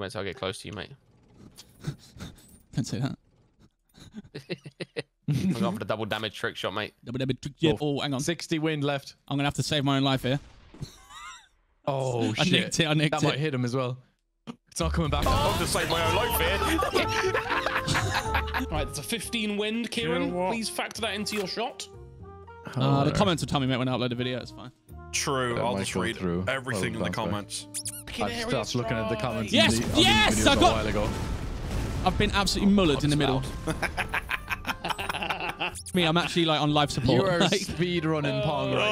You meant I'll get close to you, mate. Don't say that. I'm going for the double damage trick shot, mate. Double, double, trick- yeah. Oh, hang on. 60 wind left. I'm gonna have to save my own life here. Oh, I shit. nicked it. I nicked That it. might hit him as well. It's not coming back. I'll just save my own life here. Right, it's a 15 wind, Kieran. know? Please factor that into your shot. Uh, the comments will tell me mate when I upload a video. It's fine. True. That I'll just read through. everything Oh, in the comments. fair. Comments. I've stopped looking at the comments. Yes, on the, on these yes, videos I a got- while ago. I've been absolutely mullered in the middle. Me, I'm actually like on life support. You are like- speed running Pong right now.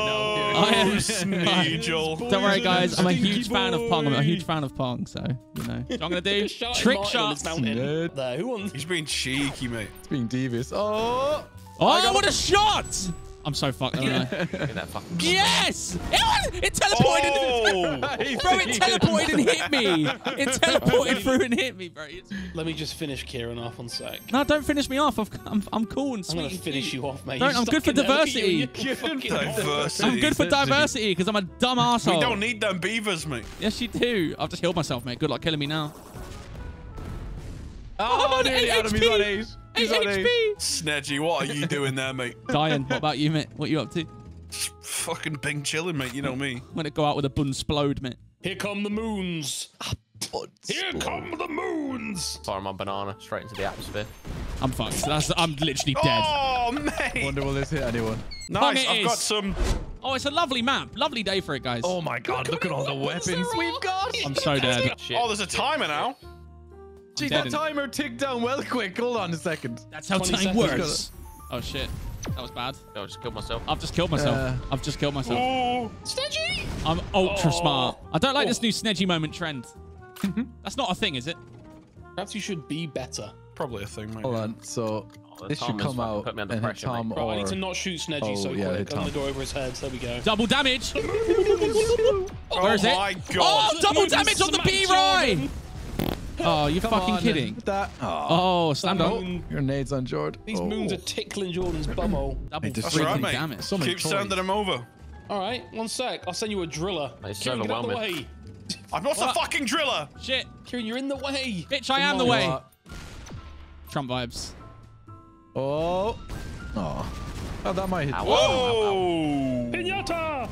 Oh, I am- Sneegel. Don't worry, guys. I'm a huge Stinky fan of Pong. I'm a huge fan of Pong. So you know, what I'm gonna do Shout trick Martin on shots. this mountain. Nerd. There, who wants? He's being cheeky, mate. It's being devious. Oh! Oh, what a shot! I'm so fucked. aren't I? Get that fucking. yes! It, was- it teleported. Oh! Bro, it teleported and hit me. It teleported through and hit me, bro. It's- Let me just finish Kieran off one sec. No, don't finish me off. I've, I'm, I'm cool and I'm sweet. gonna finish you off, mate. Don't, I'm good for in there. Look at you, diversity. you're fucking awful. Diversity. I'm good for diversity because I'm a dumb asshole. We don't need them beavers, mate. Yes, you do. I've just healed myself, mate. Good luck killing me now. Oh, I'm on nearly 8 had him. He's HP. Eight. 8 He's on. HP. Snedgie, what are you doing there, mate? Dying. What about you, mate? What are you up to? Fucking bing chilling, mate. You know me. I'm gonna go out with a bun splode, mate. Here come the moons. Here come the moons. Fire my banana straight into the atmosphere. I'm fucked. That's, I'm literally dead. Oh, mate. Wonder will this hit anyone? Nice. I've got some. Oh, it's a lovely map. Lovely day for it, guys. Oh my god, look at all the weapons we've got. I'm so dead. Shit. Oh, there's a timer now. Jeez, that timer ticked down well quick. Hold on a second. That's how time seconds. works. Oh shit. That was bad. I just killed myself. I've just killed myself. Uh, I've just killed myself. Oh, Snedgie. I'm ultra Oh. smart. I don't like this new snedgie moment trend. That's not a thing, is it? Perhaps you should be better. probably a thing, mate. Hold on. So Oh, this should come out put me under and hit pressure, Tom mate. Bro, I need to not shoot Snedgie Oh, so yeah, quick. hit I'm gonna Tom. go over his head. There we go. Double damage. Oh Where is it? Oh my god! Oh, double damage on the smack B Roy. Jordan. Oh, you're Come fucking on, kidding. That. Oh, stand up. Moon- your nades on Jord. These oh. moons are tickling Jordan's bumhole. Double That's freaking right, freaking mate. damage. So many Keep toys. sending them over. All right, one sec. I'll send you a driller. It's Kieran, get out the overwhelming. way. I'm not a What? fucking driller. Shit. Kieran, you're in the way. Bitch, I Come am the way. What? Trump vibes. Oh. Oh. Oh, that might hit. Ow. Whoa. Pinata.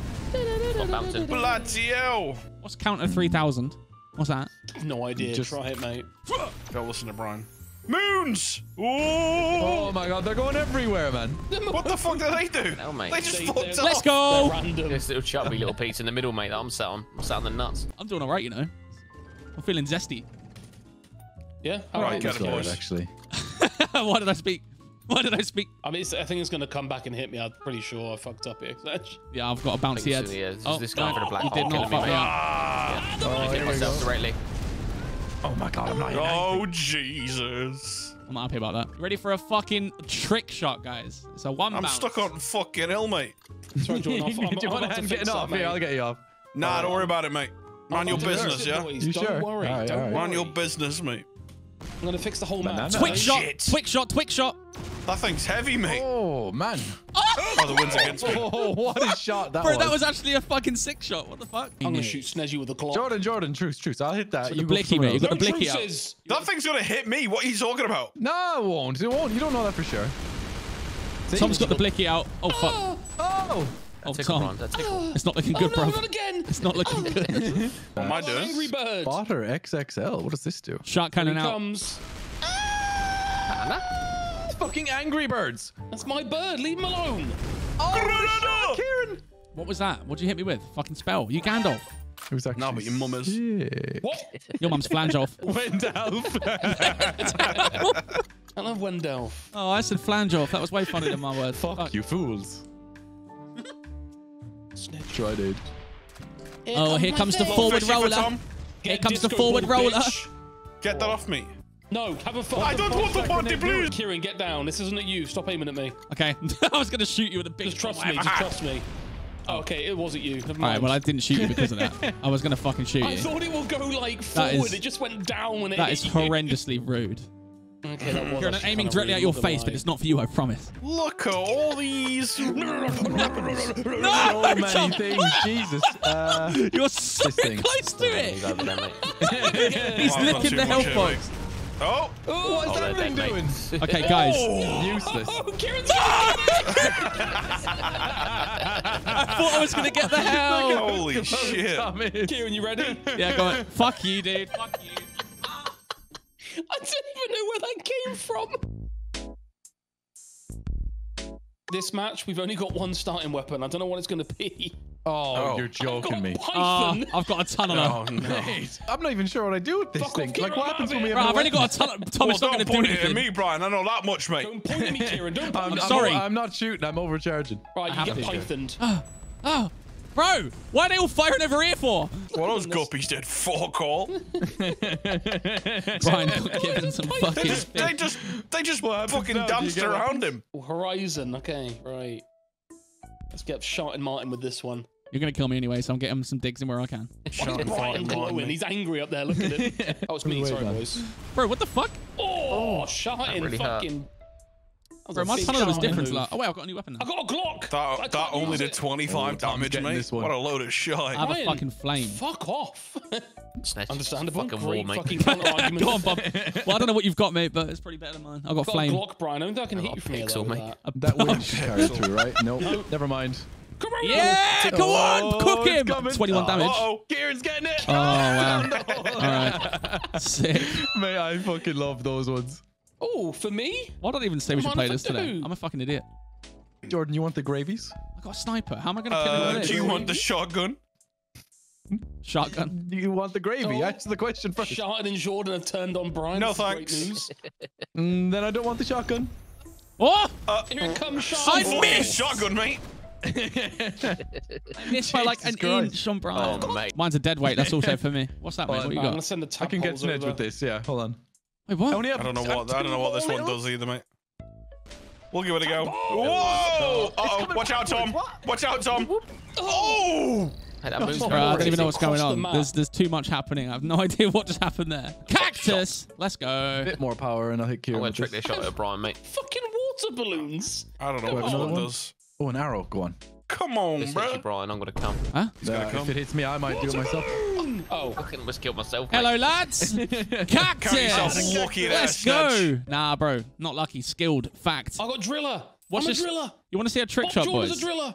Stop bouncing. Bloody hell. What's counter 3000? What's that? No idea. Just- Try it, mate. Go listen to Brian. Moons. Oh Oh. my god, they're going everywhere, man. What the fuck did they do? Hell, mate. They just They- fucked they're- Let's go. random. This little chubby little piece in the middle, mate, that I'm sat on. I'm sat on the nuts. I'm doing all right, you know. I'm feeling zesty. Yeah. All right, right, get it, actually. Why did I speak? Why did I speak? I mean, it's, I think it's gonna come back and hit me. I'm pretty sure I fucked up here. Yeah, I've got a bouncy Think head. so, yeah, this is oh, this guy for the black you did not fuck me mate. up. Oh, I hit myself directly. Oh my god, I'm not even Oh Jesus. I'm not happy about that. Ready for a fucking trick shot, guys? It's a one I'm bounce. stuck on fucking hill, mate. Sorry, Jordan. I'll, I'm, Do you I'm want about to to hand getting off? Here, mate. I'll get you off. Nah, don't worry about it, mate. Mind your business, yeah? boys. You don't sure? worry. Alright, don't alright. worry. Mind your business, mate. I'm gonna fix the whole map. Banana. Oh, shot, shit. shot, twig shot. That thing's heavy, mate. Oh man. Oh, the wind's against me. Oh, what a shot that Bro, was. that was actually a fucking sick shot. What the fuck? I'm gonna shoot Snezzy with a claw. Jordan, Jordan, truce, truce. I'll hit that. You go blicky, somewhere mate. You else. got the No blicky out. truces. That thing's gonna hit me. What are you talking about? No, it won't. It won't. You don't know that for sure. See? Tom's got the blicky out. Oh fuck. Oh. Oh, oh Tickle, Ron. Tom. That. It's not looking Oh good, no, bro. not again. It's not looking oh. good. What am I Oh, doing? Angry bird. Spotter XXL. What does this do? Shot Here cannon he out. comes. It's fucking Angry Birds. That's my bird. Leave him alone. Oh, Kieran. What was that? What'd you hit me with? Fucking spell. You Gandalf. It was actually No, but your mum is. What? Your mum's flange off. I love Wendell. Oh, I said flange off. That was way funnier than my word. Fuck you fools. snitch Tried it. Oh, here comes the forward Fishy for roller. Here Get comes the forward ball, roller. bitch. Get that off me. No, have a fun. I don't want the body, please. Kieran, get down. This isn't at you. Stop aiming at me. Okay. I was going to shoot you with a big Just trust me. Just trust me. Oh, okay, it wasn't you. Never mind. All right, well, I didn't shoot you because of that. I was going to fucking shoot you. I thought it would go like forward. is- it just went down when it That hit is you. horrendously rude. Okay, that was Kieran, I'm aiming directly at your face, but it's not for you, I promise. Look at all these. So many things. Jesus. Uh, You're so close to it. over there, mate. He's I've got licking the much health box. Oh, what is Oh, that thing doing? Okay, guys. Oh. Useless. Oh, Kieran's I thought I was going to get the hell. holy shit. Kieran, you ready? Yeah, go on. Fuck you, dude. Fuck you. I don't even know where that came from. This match, we've only got one starting weapon. I don't know what it's going to be. Oh, Oh. you're I've joking me. Python. Ah, I've got a ton of them. Oh no. Mate, I'm not even sure what I do with this Fuck thing. off, Like, what happens when we have Bro, I've only got a ton of Tom, Well, it's not going to do point it at anything. me, Brian. I know that much, mate. Don't point at me, Kieran. Don't point I'm, at me. I'm- sorry. I'm not shooting. I'm overcharging. Right, have you get. Pythoned. Oh, oh, bro, why are they all firing over here for? What those guppies did fuck all. Brian give him some fucking... They fucking. just, they just, they just happens fucking now? Do you danced around him. Horizon. Okay, right. Let's get shot and Martin with this one. You're going to kill me anyway, so I'm getting some digs in where I can. Why is Brian glowing? He's angry up there. Look at him. That was me. Sorry, boys. Bro, what the fuck? Oh, oh shot in really hurt. fucking. That was Bro, my big tunnel was different. move. Like, oh, wait, I've got a new weapon now. I got a Glock. That, that only did 25 Oh, damage, getting mate. this one. What a load of shit. I shit. have a fucking flame. Fuck off. Snitch. Understandable. Fucking Great war, mate. fucking counter argument. Go on, Bob. Well, I don't know what you've got, mate, but it's pretty better than mine. I've got Got flame. a Glock, Brian. I don't think I can I hit got you from a here. pixel, though, with mate. that. That winch carried through, right? No, never mind. Come on. Yeah, come on, Oh, cook him. coming. 21 damage. Uh-oh. Kieran's getting it. Oh, wow. All right. Sick. Mate, I fucking love those ones. Oh, for me? Why don't even say we should play this today? I'm a fucking idiot. Jordan, you want the gravies? I got a sniper. How am I going to kill him Uh, with do you want the shotgun? Shotgun. Do you want the gravy? Oh. Answer the question first. Sharton and Jordan have turned on Brian. No, This is great thanks. news. Mm, then I don't want the shotgun. Oh! Here it comes, I Sharton. Fucking missed! shotgun, mate. Missed by like an Jesus Christ. inch on Brian. Oh, mate. Mine's a dead weight. That's also for me. What's that, mate? What you Fine. I'm gonna got? send the I can get holes Snedge over. with this. Yeah, hold on. Wait, what? I don't know what I don't know what this one does either, mate. We'll give it a go. Oh, Whoa! Uh oh! Watch out, Tom! Watch out, Tom! Oh! Hey, that moves Bro, I don't even know what's going Across the on. There's there's too much happening. I have no idea what just happened there. Cactus. Let's go. bit more power, and I think I'm gonna trick this. this shot at Brian, mate. Fucking water balloons. I don't know Do I what have this one one? does. Oh, an arrow. Go on. Come on, This hits you, bro. Brian. I'm gonna come. Huh? Uh, come. if it hits me, I might do it myself. Oh, Fucking almost killed myself. mate. Hello, lads. Cactus. lucky Let's Snedge. go. Nah, bro. Not lucky. Skilled. Fact. I got driller. Watch I'm this- a driller. You want to see a trick Bob shot, Jordan's boys? a driller.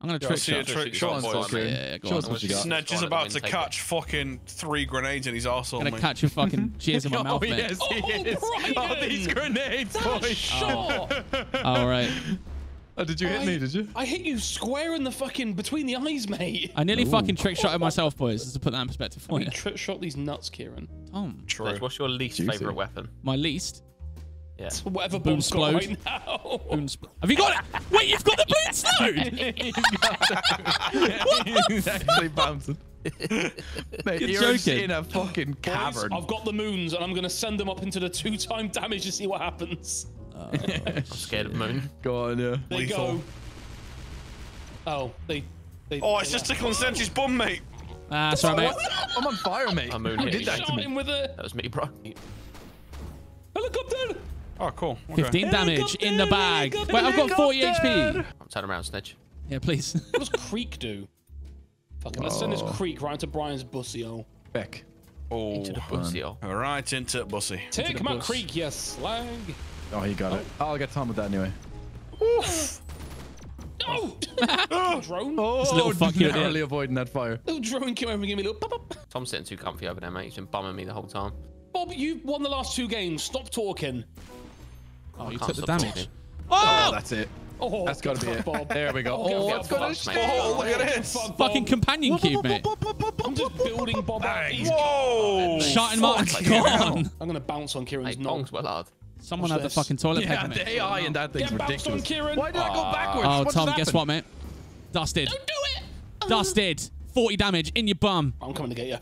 I'm gonna Yeah, trick see a shot. trick Shoot shot, the boys. shot. Yeah, yeah, go Show on. what you got. Snedge is about to take catch fucking three grenades in his arsehole, Gonna mate. catch your fucking cheers in my oh, mouth, mate. yes, he Oh, is. Brian! Oh, these grenades, That boy. shot. All right. Oh, did you hit I- me? Did you? I hit you square in the fucking between the eyes, mate. I nearly fucking trick shot myself, boys. Just to put that in perspective for We you. trick shot these nuts, Kieran. Tom, True. Snedge, what's your least Juicy. favorite weapon? my least. Yeah. Whatever Boom Bob's explode. right now. Boom spl- Have you got it? Wait, you've got the boom explode. He's actually bouncing. Mate, You're you're joking. in a fucking Boys, cavern. I've got the moons, and I'm gonna send them up into the two-time damage to see what happens. I'm scared of Moon. Go on, yeah. They Lethal. go. Oh, they. they Oh, it's just tickling Snedge's bum, mate. Ah, that's right, mate. I'm on fire, mate. My moon Who hit did you. that to shot me? him with a That was me, bro. helicopter. Oh, cool. Okay. 15 damage in the bag. Wait, I've got 40 HP. I'm turning around, Snitch. Yeah, please. What does Creek do? Fucking let's send this Creek right into Brian's bussy. Oh, Beck. Oh, Into the pussy, oh. right into it, bussy. take the him out, bus. Creek. Yes, slag. Oh, he got it. Oh, I'll get Tom with that anyway. No. drone. Oh, little fuck you narrowly there. avoiding that fire. Little drone came over and gave me a little pop up. Tom's sitting too comfy over there, mate. He's been bumming me the whole time. Bob, you won the last two games. Stop talking. Oh, oh you took the damage. Oh, Oh! that's it. Oh, That's got to be it. Bob. There we go. Oh, get Oh, fucked, it's got Bob. a Fuck. Oh, look at this. Fuck, Fucking companion cube, mate. I'm just building Bob up. He's- Whoa! Shot and Martin's Fuck. gone. I'm gonna bounce on Kieran's Hey, knob. Well hard. Someone Watch had the fucking toilet Yeah, paper, mate. the AI in that thing's Get bounced on ridiculous. Kieran. Why did I go backwards? Oh, What just Tom, guess what, mate? Dusted. Don't do it. Dusted. 40 damage in your bum. I'm coming to get you.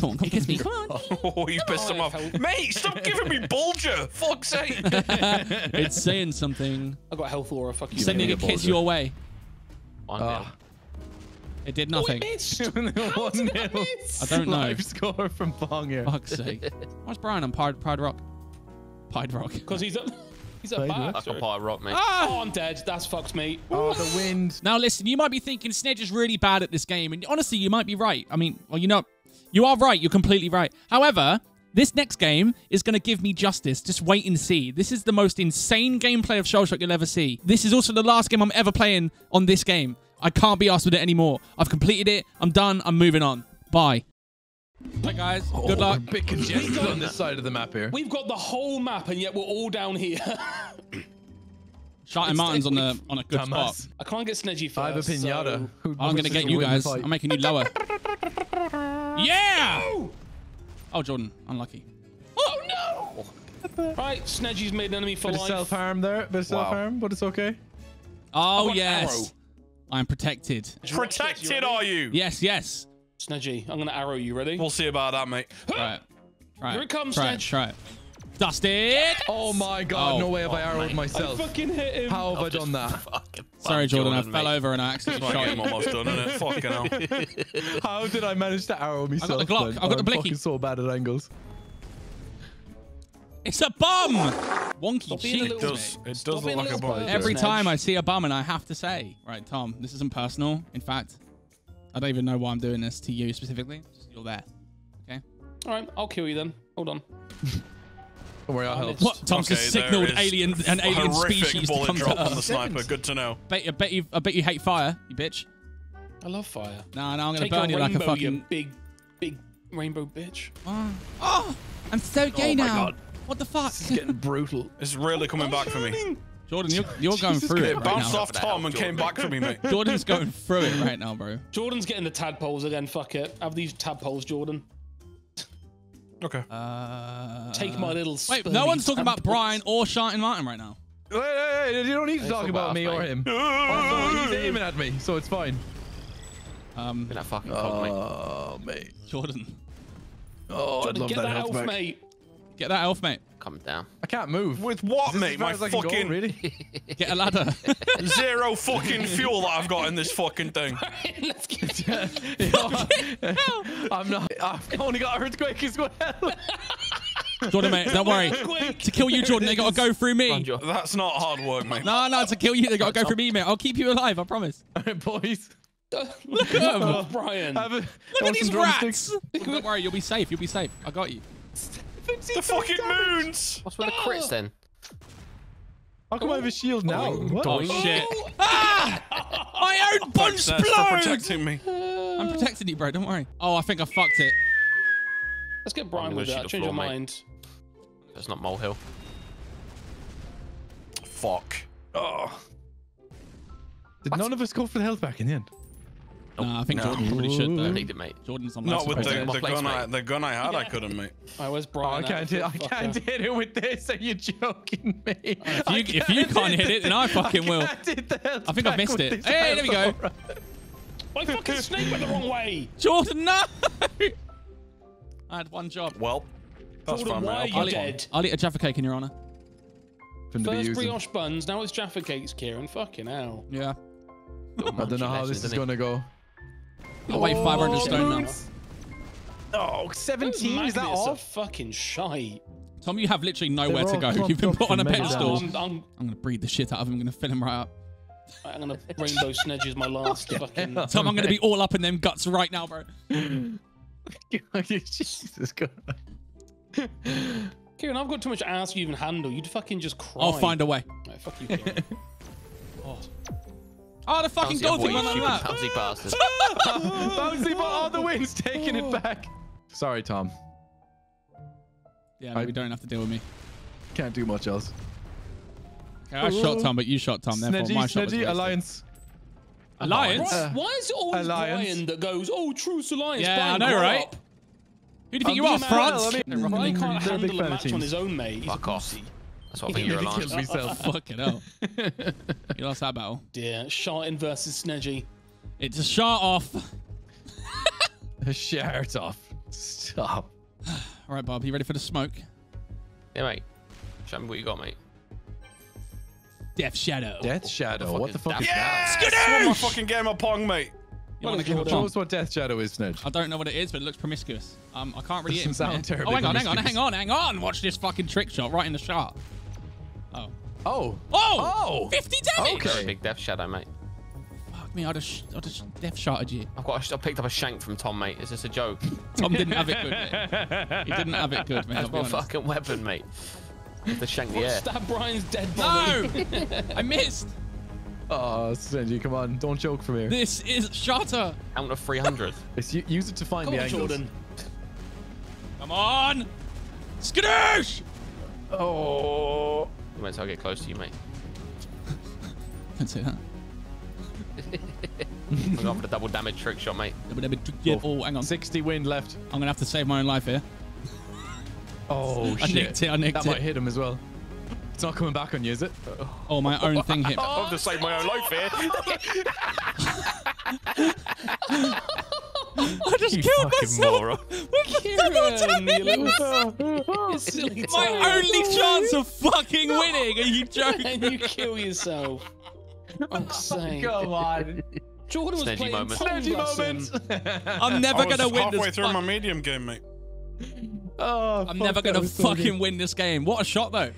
Come on, come kiss me. Come on. Oh, you pissed him off. Help. Mate, stop giving me bulger. Fuck's sake. It's saying something. I got health aura. Fuck you. Sending a kiss bulger. your way. One Ah. It did Oh, nothing. it missed. One How did nil. miss? I don't know. Live score from Bong here. Fuck's sake. What's Brian on Pride, Pride Rock? Pied Rock. Because he's a he's a Played Like a bastard. pie rock, mate. Ah! Oh, I'm dead. That's fucked me. Oh, the wind. Now listen, you might be thinking Snedge is really bad at this game, and honestly, you might be right. I mean, well, you know, you are right. You're completely right. However, this next game is going to give me justice. Just wait and see. This is the most insane gameplay of Shell Shock you'll ever see. This is also the last game I'm ever playing on this game. I can't be asked with it anymore. I've completed it. I'm done. I'm moving on. Bye. Hi guys. Oh, good Oh, luck. we're a bit congested on this side of the map here. We've got the whole map, and yet we're all down here. Shouting Martin's on the on a good spot. Dumbass. I can't get Snedgie first. I have a pinata. so- I'm gonna get you guys. I'm making you lower. Yeah. Oh, Jordan, unlucky. Oh no! Right, Snedgie's made an enemy for Bit of life. self harm there. Bit of self harm, but it's okay. Oh got yes. I'm protected. Protected are you? Yes, yes. Snedgie, I'm gonna arrow you. Ready? We'll see about that, mate. Try it. Try Here it comes, Try it. Snedge. Try it. Dust it. Oh my god, Oh. no way have I Oh, arrowed mate. myself. I fucking hit him. How have I I've just done that? Sorry, fucked Jordan. I mate. fell over and I accidentally shot game you. almost done, isn't it? Fucking hell. How did I manage to arrow myself? I got the Glock. then? I've got the I'm blicky. fucking so bad at angles. It's a bum. Wonky Stop being a shit. little- It does. It does being look like a bum. Every time I see a bum, and I have to say, right, Tom, this isn't personal. In fact, I don't even know why I'm doing this to you specifically. Just you're there. Okay. All right, I'll kill you then. Hold on. Don't worry, I'll um, help. What? Tom's just there signaled alien an alien species to bullet come to on the sniper. Good to know. Bet, I bet you. I bet you hate fire, you bitch. I love fire. No, no, I'm gonna Take burn a you like a rainbow, you fucking. big, big rainbow bitch. Oh, oh, I'm so gay Oh my now. God. What the fuck? It's getting brutal. It's really coming back for me. Jordan, you're, you're going Jesus through it Christ. right Bounced now. off Tom and came back for me, mate. Jordan's going through it right now, bro. Jordan's getting the tadpoles again. Fuck it. Have these tadpoles, Jordan. Okay. Uh, Take my little. Wait, no one's talking about. Brian or Shanton Martin right now. Wait, wait, wait, you don't need to talk talk about about me us, or him. Also, he's aiming at me, so it's fine. Um, Been that fucking cock, mate. Oh, mate. Jordan, Oh, I'd Jordan, love get that that health elf, back. mate. Get that elf, mate. Come down. I can't move. With what, this mate? My as I can go, fucking really? Get a ladder. zero fucking fuel that I've got in this fucking thing. Let's get. I'm not. I've only got earthquake as well. Jordan, mate, don't worry. To kill you, Jordan, they gotta go through me. That's not hard work, mate. No, no, to kill you, they gotta go through me, mate. I'll keep you alive, I promise. Alright, boys. Look at him, Brian. A, Look at these rats. Don't worry, you'll be safe. You'll be safe. I got you. The fucking moons. What's with the crits then? How come I have a shield now? What? Oh shit! ah! My own bunch Thanks for blows. protecting me. I'm protecting you, bro. Don't worry. Oh, I think I fucked it. Let's get Brian with that. shoot the Change your floor, mate. mind. That's not molehill. Fuck. Oh. Did none of us go for the health back in the end? Nah, I think No. Jordan probably should I need it, mate. Jordan's on Not life with support. the, the place, gun I, the gun I had, I couldn't, mate. All right, where's Oh, I can't hit. I can't hit it with this. Are you joking me? If you, if you can't hit it, then I fucking will. can't hit the I think I've missed it. Hey, there we go. health. My fucking snake went the wrong way. Jordan, no! I had one job. Well, that's Jordan, fine, why are mate. you I'll I'll eat, dead? I'll eat a Jaffa cake in your honor. Couldn't First brioche buns, now it's Jaffa cakes, Kieran. Fucking hell. Yeah. I don't know how this is gonna go. I weigh 500 Oh, stone now. Oh, 17? Is that Magnets all? are fucking shite. Tom, you have literally nowhere They're to all go. You've been put on a up and made pedestal. I'm, I'm, I'm gonna breed the shit out of him. I'm gonna fill him right up. I'm gonna rainbow snedges my last fucking. Tom, I'm gonna be all up in them guts right now, bro. Jesus Christ. Kieran, I've got too much ass you even handle. You'd fucking just cry. I'll find a way. Right, fuck you, Kieran. Oh, the fucking Bouncy, gold thing avoid went you like stupid that. bouncy bastard. Bouncy ball, oh, the wind's taking it back. Sorry, Tom. Yeah, no, I- we don't have to deal with me. Can't do much else. Okay, I shot Tom, but you shot Tom. Therefore, Snedgie, my shot was Snedgie, wasted. Alliance. Alliance? Uh, Why is it always Alliance. Brian that goes, oh, Truce Alliance? Yeah, Brian, I know, right? up." Who do you think you I'm are, just France? mad, I mean- Brian can't They're a big handle a fan of match on his own, mate. He's Fuck a off. Pussy. That's what I think you're a Nearly lion. killed myself. Fucking hell. you lost that battle. Dear, Shartin versus Snedgie. It's a shot off. Shirt off. Stop. All right, Bob, you ready for the smoke? Yeah, mate. Show me what you got, mate. Death Shadow. Death Shadow. What the fuck is Daft- that? Yes! Won my fucking game of Pong, mate. You want to Well, give a Show bomb? us what Death Shadow is, Snedge. I don't know what it is, but it looks promiscuous. Um, I can't really hit him. Doesn't from sound here. terribly Oh, hang on, hang on, hang on, hang on. Watch this fucking trick shot right in the shot. Oh. Oh. Oh! Oh! 50 damage! Okay. Very big death shadow, mate. Fuck me, I just, I just death shotted you. I've got. A, I picked up a shank from Tom, mate. Is this a joke? Tom didn't have it good, mate. He didn't have it good, mate. I'll That's be my fucking weapon, mate. Have to shank the air. Stab Brian's dead body. No! I missed! Oh, Snedgie, come on. Don't joke from here. This is Shatter! Count of 300. It's, use it to find Come the on, angles. Jordan. Come on! Skadoosh! Oh. Wait till I get close to you, mate. Don't say that. I'm going for the double damage trick shot, mate. Double damage trick Yeah, Oh, hang on. 60 wind left. I'm gonna have to save my own life here. Oh, I shit. nicked it, I nicked that it. might hit him as well. It's not coming back on you, is it? Oh, my own thing hit. I've just saved my own life here. I just killed myself with the double! Silly My only chance of fucking winning! Are you joking? And you kill yourself. Fuck's sake. on. Jordan was Snedgie playing moment. Snedgie moment. I'm never gonna win halfway this. through fuck- my medium game, mate. oh, I'm fuck, never gonna was so fucking win this game. What a shot though.